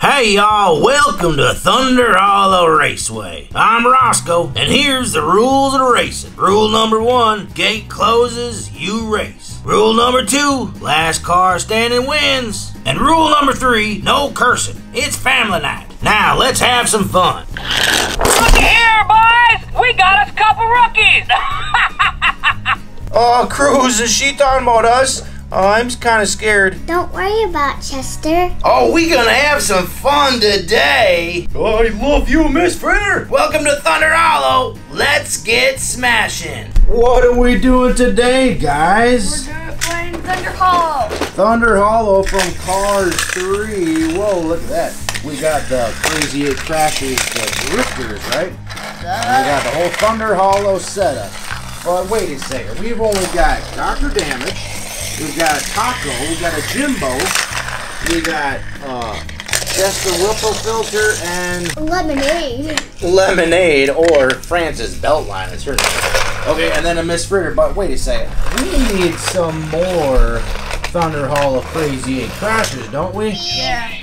Hey y'all, welcome to Thunder Hollow Raceway. I'm Roscoe, and here's the rules of racing. Rule number one, gate closes, you race. Rule number two, last car standing wins. And rule number three, no cursing. It's family night. Now let's have some fun. Looky here, boys! We got us a couple rookies! Oh, Cruz, is she talking about us? Oh, I'm kind of scared. Don't worry about Chester. Oh, we gonna have some fun today. I love you, Miss Fritter. Welcome to Thunder Hollow. Let's get smashing. What are we doing today, guys? We're playing Thunder Hollow. Thunder Hollow from Cars 3. Whoa, look at that. We got the Crazy 8 Crashers, the drifters, right? And we got the whole Thunder Hollow setup. But wait a second. We've only got Dr. Damage. We've got Taco. We've got a Jimbo. We got uh, Chester Whipplefilter and Lemonade. Lemonade or Frances Beltline is her name. Okay, and then a Miss Fritter. But wait a second. We need some more Thunder Hollow Crazy 8 Crashers, don't we? Yeah.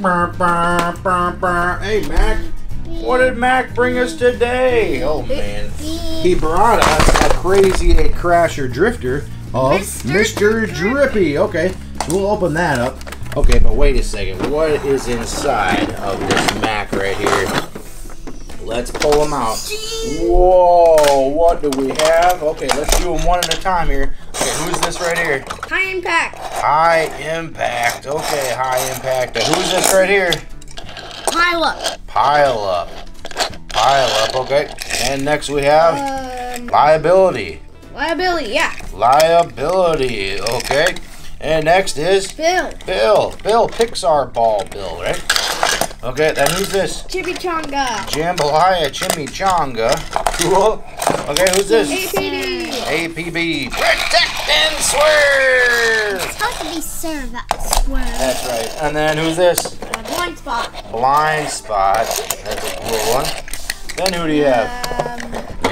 Brr, brr, brr. Hey, Mack. What did Mack bring us today? Oh, man. He brought us a Crazy 8 Crasher Drifter of Mr. Drippy. Okay, so we'll open that up. Okay, but wait a second. What is inside of this Mack right here? Let's pull them out. Whoa, what do we have? Okay, let's do them one at a time here. Okay, who's this right here? High impact. High impact. Okay, high impact. Who's this right here? Pile up. Pile up. Pile up, okay. And next we have Um, liability. Liability. Yeah. Liability, okay. And next is Bill. Bill. Bill, Pixar ball Bill, right? Okay, then who's this? Chimichanga. Jambalaya Chimichanga. Cool. Okay, who's this? APD. APB. Protect and swerve. It's supposed to be served that swerve. That's right. And then who's this? Uh, blind spot. Blind spot. That's a cool one. Then who do you have? Um,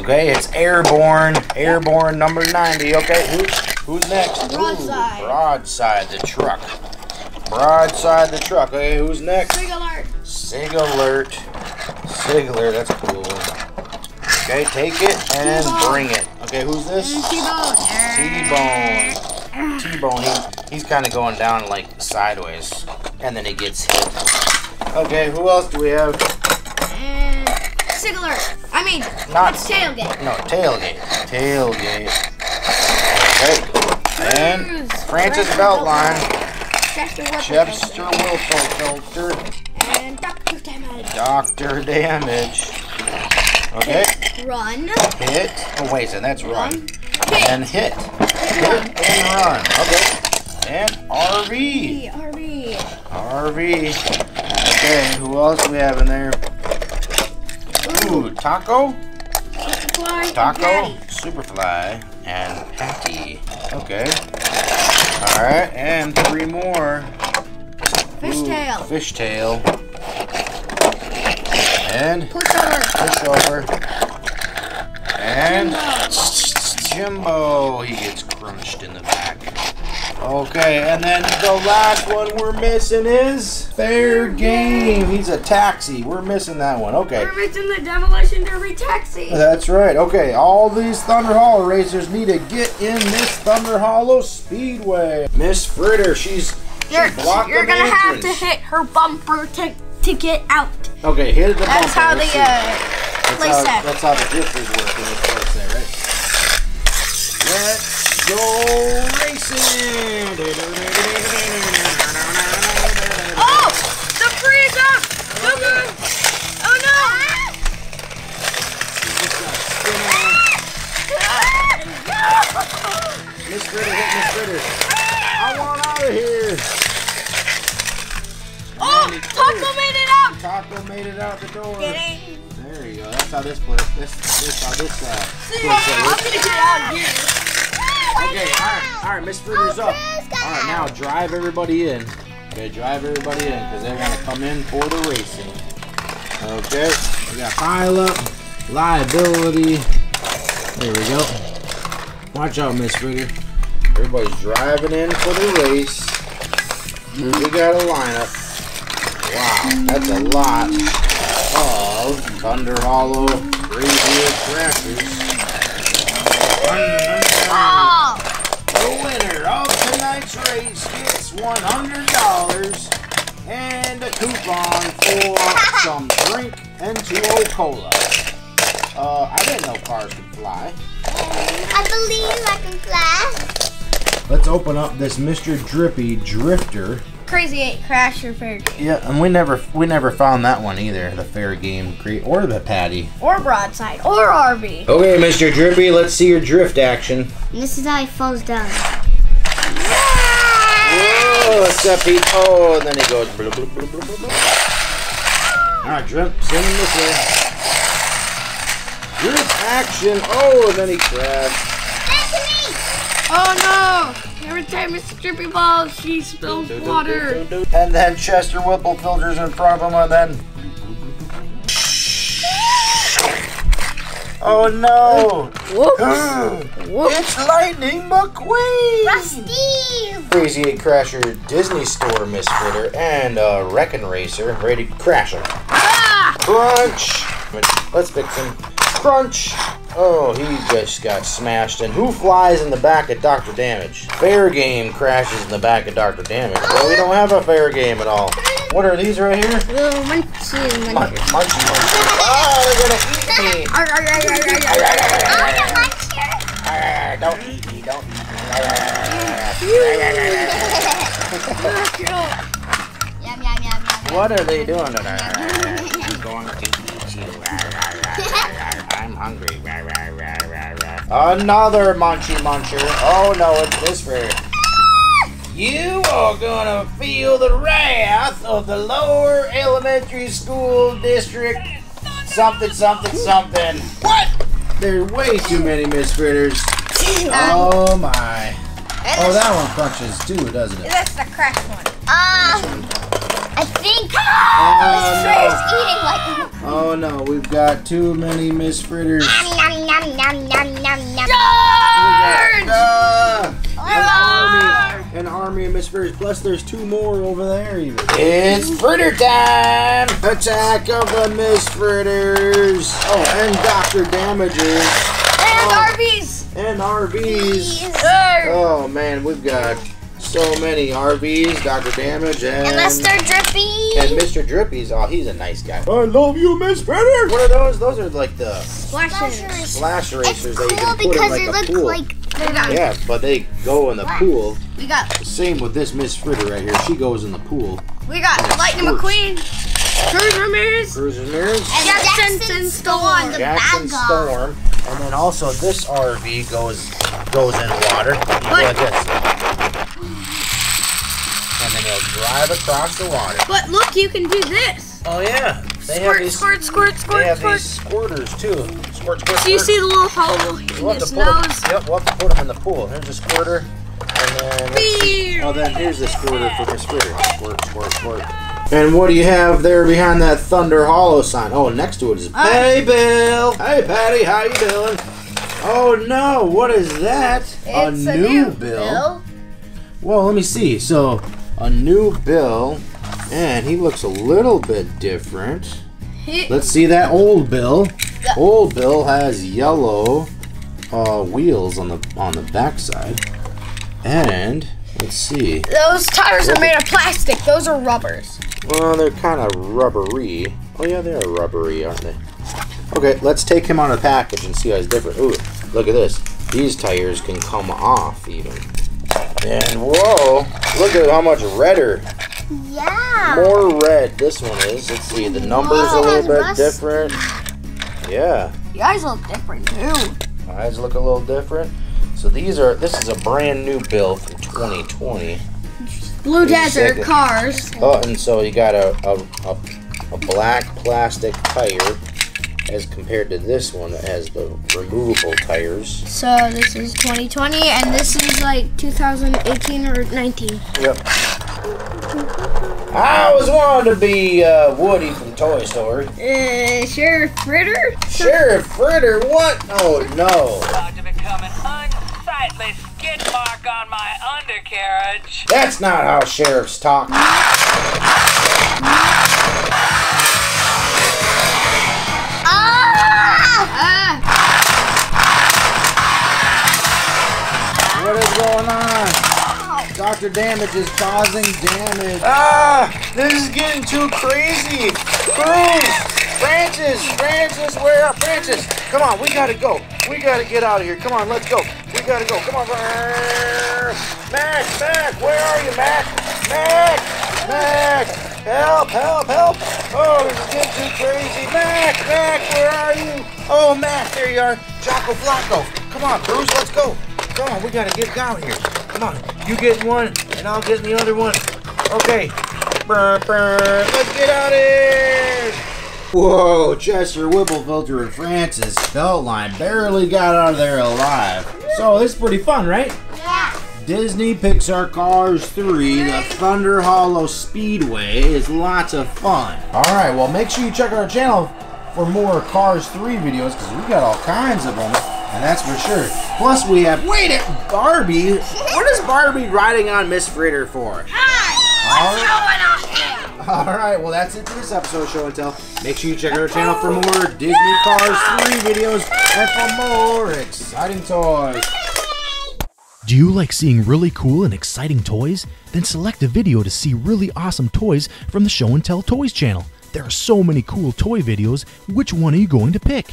Okay, it's airborne. Airborne number 90. Okay, who, who's next? Ooh, Broadside. broadside the truck. Broadside the truck. Okay, who's next? big alert. Sig alert. Sig alert, that's cool. Okay, take it and bring it. Okay, who's this? Mm, T-bone. T-Bone. T-Bone, he, he's kind of going down like sideways. And then he gets hit. Okay, who else do we have? And sig alert. I mean, Not it's tailgate. No, tailgate. Tailgate. Okay. And Frances Beltline. Chester Wilfo filter. And Dr. Damage. Doctor damage. Okay. Run. Hit. Oh, wait second. That's run. Hit. And hit. Hit and run. Okay. And RV. RV. RV. Okay. Who else do we have in there? Ooh, Taco. Fly. Taco, Superfly, and Patty. Okay. Alright, and three more. Fishtail. Fishtail. And Push over. pushover. And Jimbo. He gets crunched in the back. Okay, and then the last one we're missing is Faregame. He's a taxi. We're missing that one. Okay. We're missing the demolition derby taxi. That's right. Okay, all these Thunder Hollow racers need to get in this Thunder Hollow Speedway. Miss Fritter, she's You're, you're gonna the have to hit her bumper to, to get out. Okay, hit the bumper. That's how the uh, that's, how, that's how the drifters work in this place there, right? Let's go racing! Oh! The freeze up! Go good! Oh no! Miss Fritter, hit Miss Fritter. I want out of here. Oh! Taco made it out! Taco made it out the door. There you go. That's how this place. This this how this uh. See, place I'm gonna get out of here. Okay, all right, all right. Miss Fritter's up. All right, now drive everybody in. Okay, drive everybody in because they're gonna come in for the racing. Okay, we got pile up, liability. There we go. Watch out, Miss Fritter. Everybody's driving in for the race. We got a lineup. Wow, that's a lot of Thunder Hollow Crazy Crashers. Oh! The winner of tonight's race gets $100 and a coupon for some drink and two old cola. Uh, I didn't know cars could fly. I believe I can fly. Let's open up this Mr. Drippy Drifter. Crazy Eight Crasher Faregame. Yeah, and we never we never found that one either, the fair game crate or the patty. Or Broadside. Or RV. Okay, Mr. Drippy, let's see your drift action. And this is how he falls down. Whoa, except he oh, and then he goes. Blah, blah, blah, blah, blah. All right, Drip, send him this way. Drift action. Oh, and then he crashed. Oh no! Every time Mr. Drippy falls, she spills water. And then Chester Whipple filters in front of him, and then. Oh no! Whoops! it's Lightning McQueen! Rusty! Crazy Eight Crasher Disney Store Miss Fritter and a Wrecking Racer ready to crash him. Crunch! Let's fix him. Crunch! Oh, he just got smashed. And who flies in the back of Dr. Damage? Faregame crashes in the back of Dr. Damage. Well, we don't have a fair game at all. What are these right here? Little munchies, Mun- munchies. Munchy munchy. Oh, they're gonna eat me! Arr, arr, arr, arr, arr, arr. Ah, Don't eat me, don't eat me. Yum, yum, yum, yum. What are they doing? I'm going to eat you. I'm hungry. Another munchy muncher. Oh no, it's this for you are gonna feel the wrath of the lower elementary school district. Something, something, something. What? There's way too many misfritters. Oh my. Oh, that one crunches too, doesn't it? That's the crash one. Um, I think Oh this fritter's eating like no. Oh no, we've got too many misfritters. Nom, nom, nom, nom, nom, nom. Ah, an army, army of misfritters. Plus, there's two more over there. Even. It's fritter time! Attack of the misfritters! Oh, and Doctor Damages And Oh. RVs. and RVs. Arr. Oh man, we've got so many RVs. Doctor Damage and And Mr. Drippy. and Mr. Drippy's. Oh, he's a nice guy. I love you, Miss Fritter. What are those? Those are like the Splashes. splash It's racers that you cool can put in because like it a looks pool. like Yeah, but they go in the pool. We got Same with this Miss Fritter right here. She goes in the pool. we got Lightning squirts. McQueen, Cruz Ramirez, Cruisers mirrors. and Jackson Jackson Storm. Storm, the Jackson bad. Storm. And then also this RV goes goes in water. But- like this. And then it'll drive across the water. But look, you can do this. Oh yeah. They have these squirt, squirt, they squirt, have squirt. these squirters too. Squirt, squirt, Do you squirt. see the little hole in We'll have, his to put 'em- nose? yep, we'll have to put them in the pool. Here's a squirter. And then, oh, then here's the squirter for the squirter. Squirt, squirt, squirt. And what do you have there behind that Thunder Hollow sign? Oh, next to it is Hey Bill! Hey Patty, how you doing? Oh no, what is that? It's a new Bill. Well, let me see. So, a new Bill, and he looks a little bit different. He- Let's see that old Bill. Old Bill has yellow uh, wheels on the on the backside, and let's see. Those tires are made of plastic. Those are rubbers. Well, they're kind of rubbery. Oh yeah, they are rubbery, aren't they? Okay, let's take him on a package and see how he's different. Ooh, look at this. These tires can come off even. And whoa, look at how much redder Yeah. more red this one is. Let's see, the numbers a little bit rusty. different. Yeah, You eyes look different too. eyes look a little different. So these are, this is a brand new bill from 2020. Blue Desert cars. Oh, and so you got a, a, a, a black plastic tire as compared to this one that has the removable tires. So this is 2020, and this is like 2018 or 19. Yep. I was wanting to be uh, Woody from Toy Story. Uh, Sheriff Fritter? Sheriff Fritter? What? Oh, no. About to become an unsightly skid mark on my undercarriage. That's not how sheriffs talk. Ah! What is going on? Dr. Damage is causing damage. Ah, this is getting too crazy. Bruce, Frances, Frances, where are Frances? Come on, we gotta go. We gotta get out of here. Come on, let's go. We gotta go. Come on. Mack, Mack, where are you, Mack? Mack, Mack, help, help, help. Oh, this is getting too crazy. Mack, Mack, where are you? Oh, Mack, there you are. Jocko Flocko. Come on, Bruce, let's go. Come on, we gotta get down here. Come on, you get one, and I'll get the other one. Okay. Brr, brr. Let's get out of here. Whoa, Chester, Whipplefilter, and Frances Beltline barely got out of there alive. So this is pretty fun, right? Yeah. Disney Pixar Cars 3, the Thunder Hollow Speedway is lots of fun. Alright, well make sure you check out our channel for more Cars 3 videos because we got all kinds of them. And that's for sure. Plus we have, wait it, Barbie. What is Barbie riding on Miss Fritter for? hi Alright, well that's it for this episode of Show and Tell. Make sure you check out our channel for more Disney Cars 3 videos and for more exciting toys. Do you like seeing really cool and exciting toys? Then select a video to see really awesome toys from the Show and Tell Toys channel. There are so many cool toy videos, which one are you going to pick?